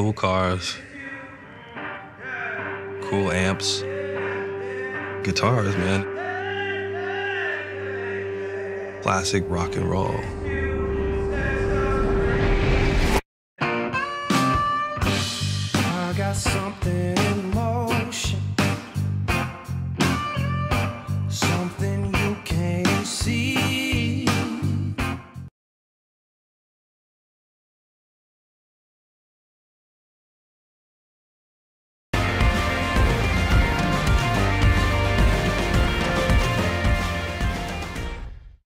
cool cars, cool amps, guitars, man. Classic rock and roll. I got something